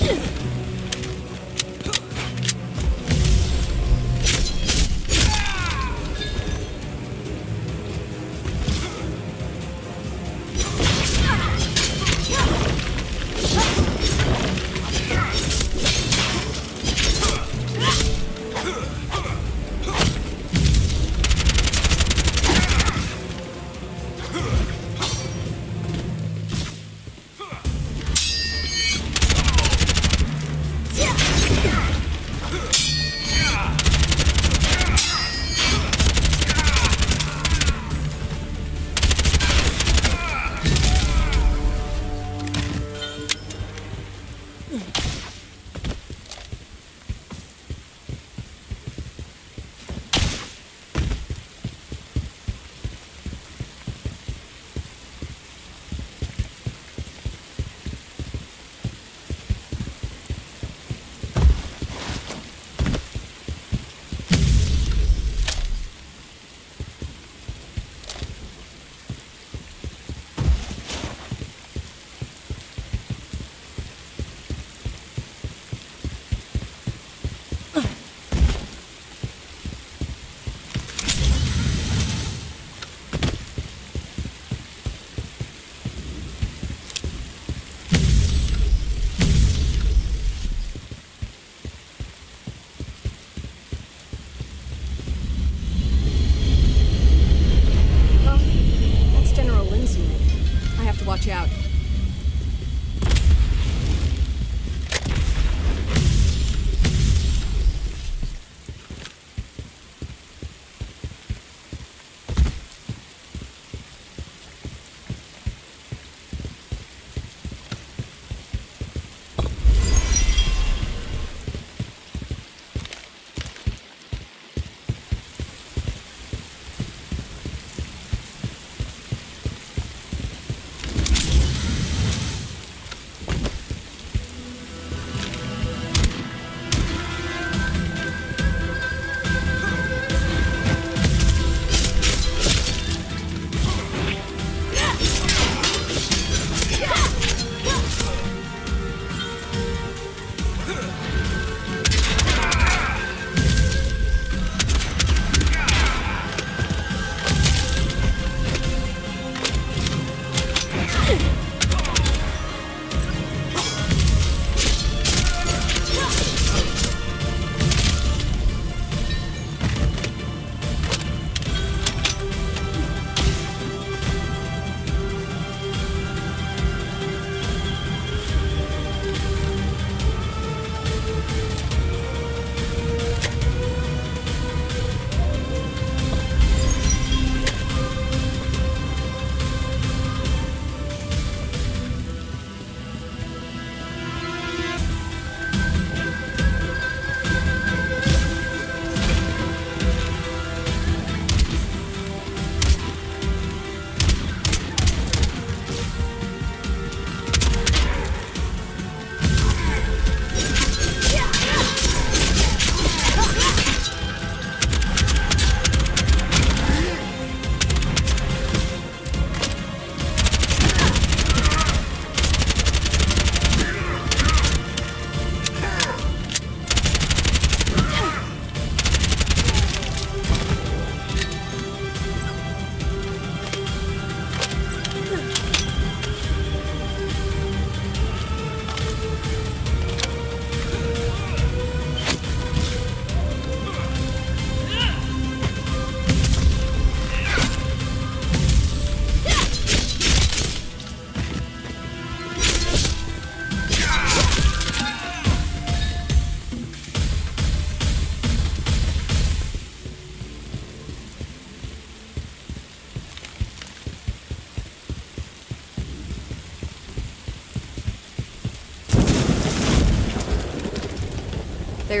Yeah.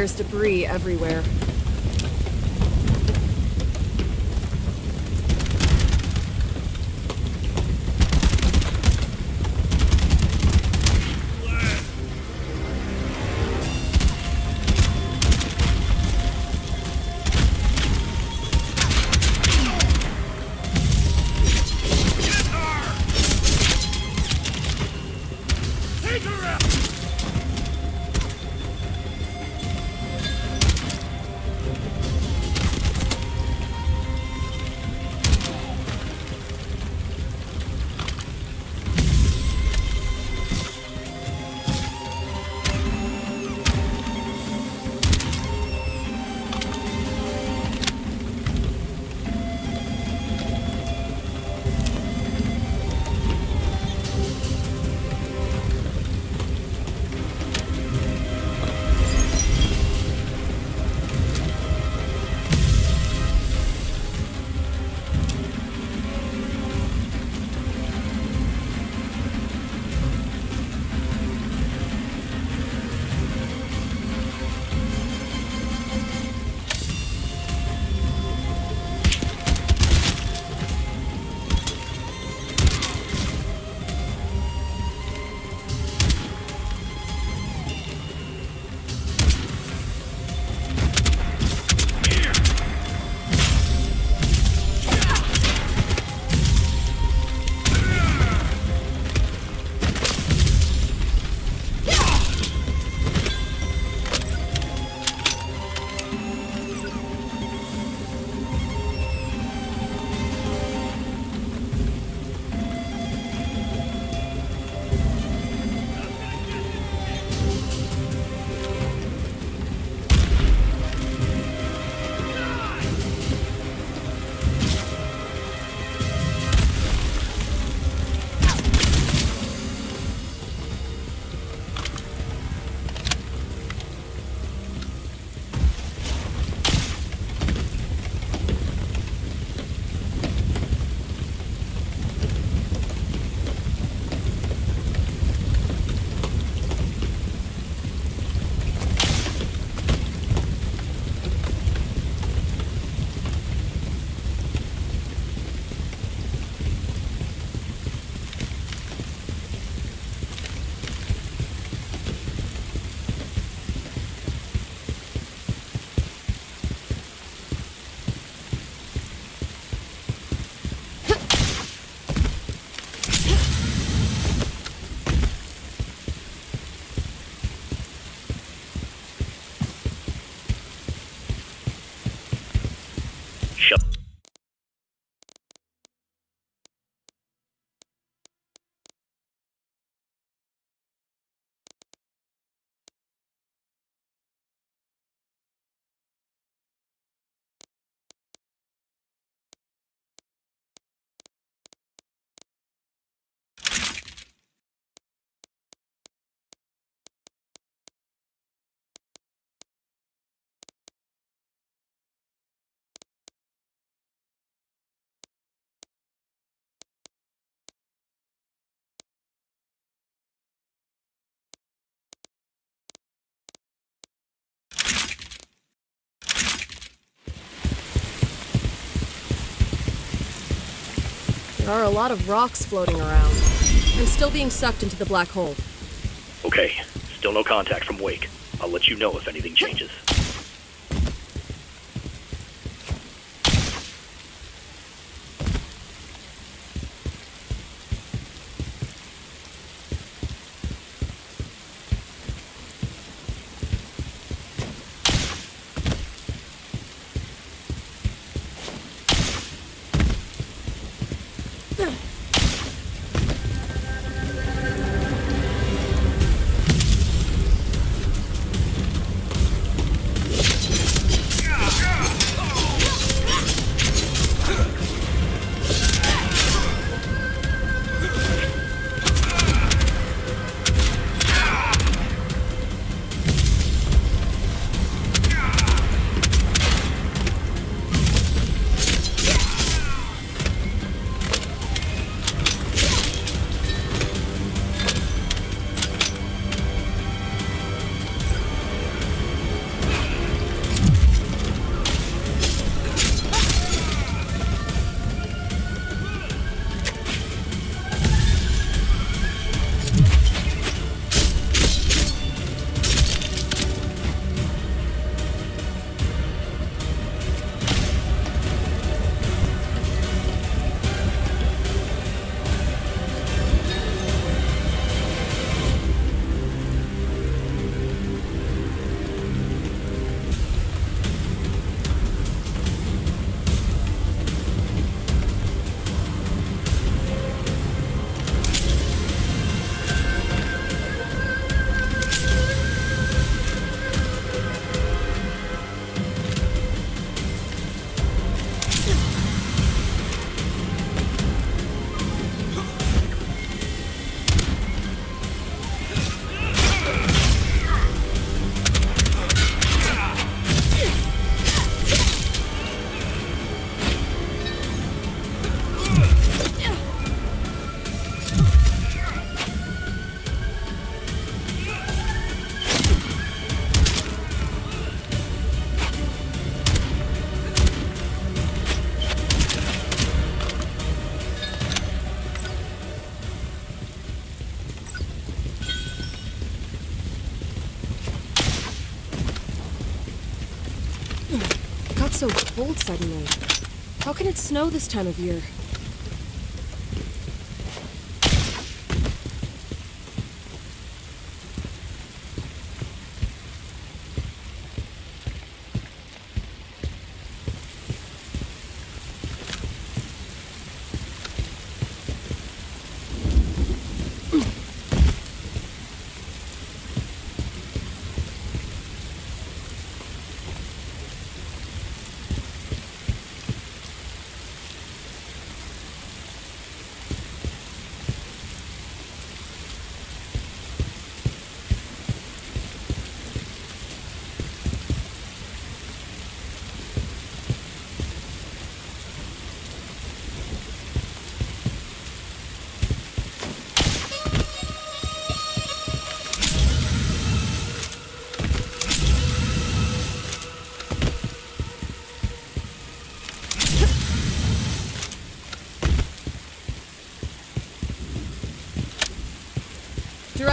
There's debris everywhere. There are a lot of rocks floating around. I'm still being sucked into the black hole. Okay. Still no contact from Wake. I'll let you know if anything changes. Cold suddenly. How can it snow this time of year?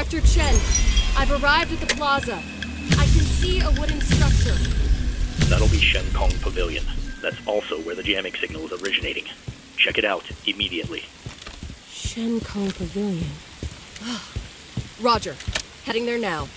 Director Chen, I've arrived at the plaza. I can see a wooden structure. That'll be Shen Kong Pavilion. That's also where the jamming signal is originating. Check it out immediately. Shen Kong Pavilion. Ah, Roger. Heading there now.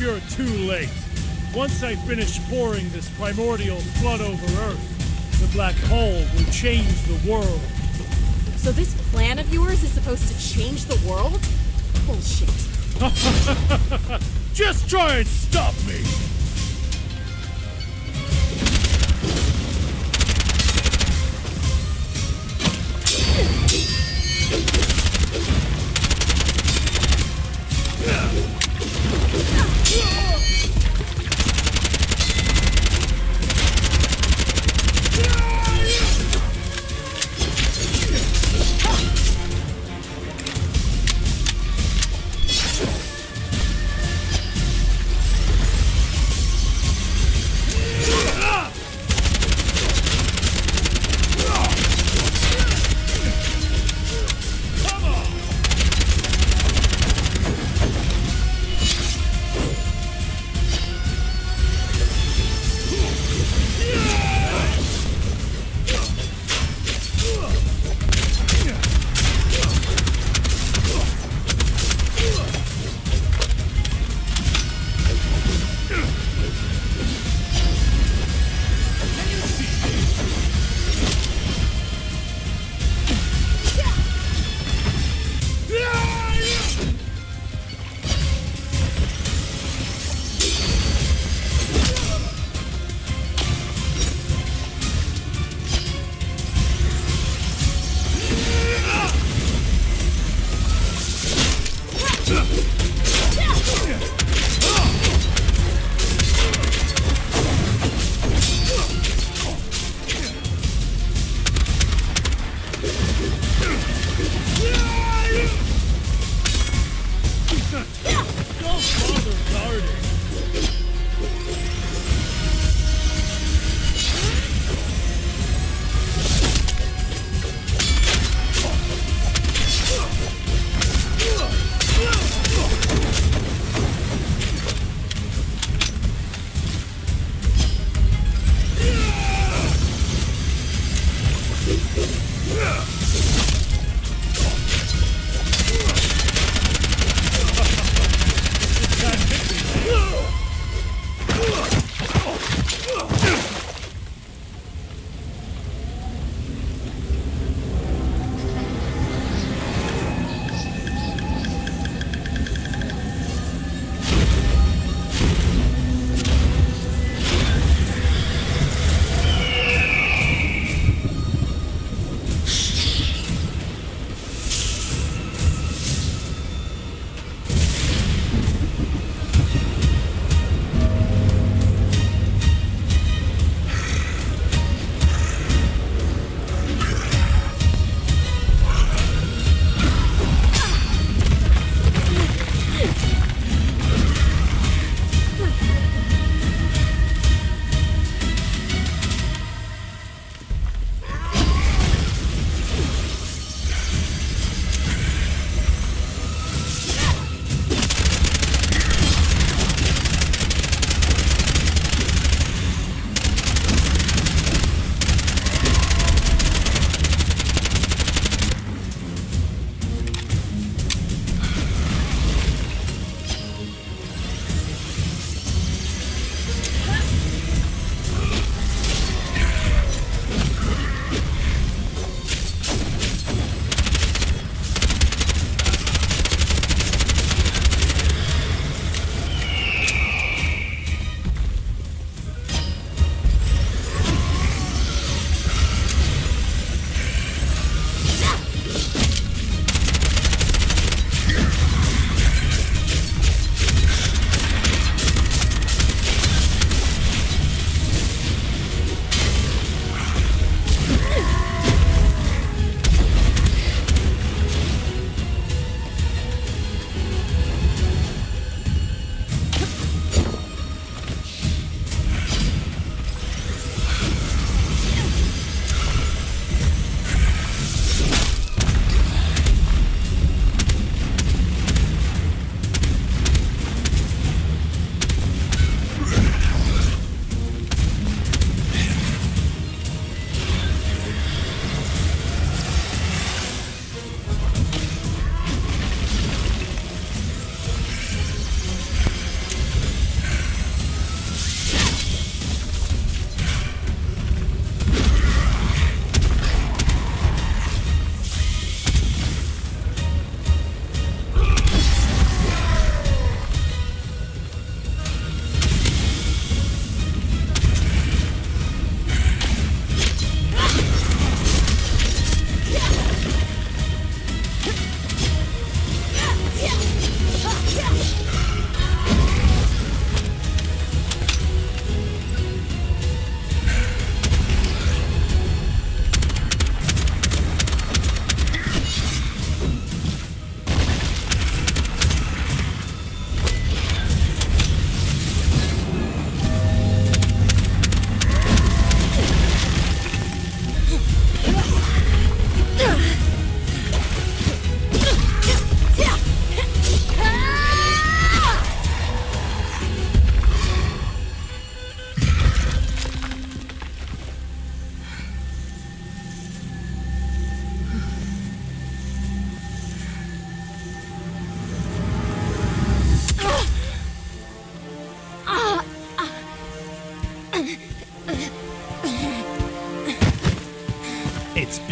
You're too late. Once I finish pouring this primordial flood over Earth, the black hole will change the world. So this plan of yours is supposed to change the world? Bullshit. Just try and stop me!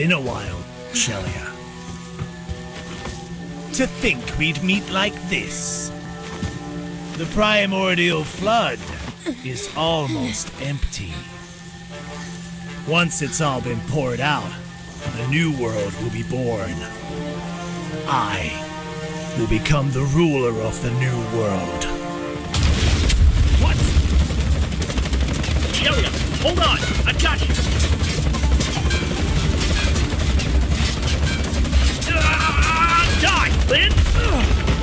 Been a while, Shelia. To think we'd meet like this. The primordial flood is almost empty. Once it's all been poured out, a new world will be born. I will become the ruler of the new world. What? Shelia, hold on! I've got you! Ah,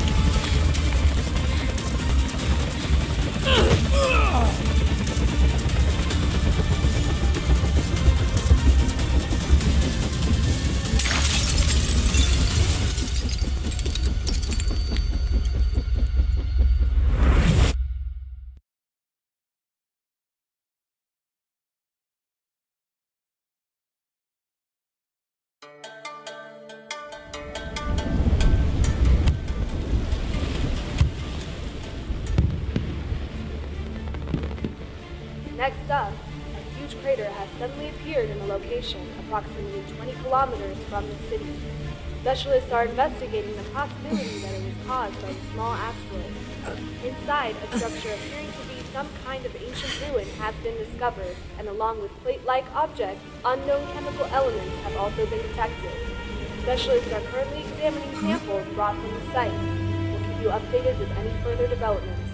Next up, a huge crater has suddenly appeared in a location approximately 20 kilometers from the city. Specialists are investigating the possibility that it was caused by a small asteroid. Inside, a structure appearing to be some kind of ancient ruin has been discovered, and along with plate-like objects, unknown chemical elements have also been detected. Specialists are currently examining samples brought from the site. We'll keep you updated with any further developments.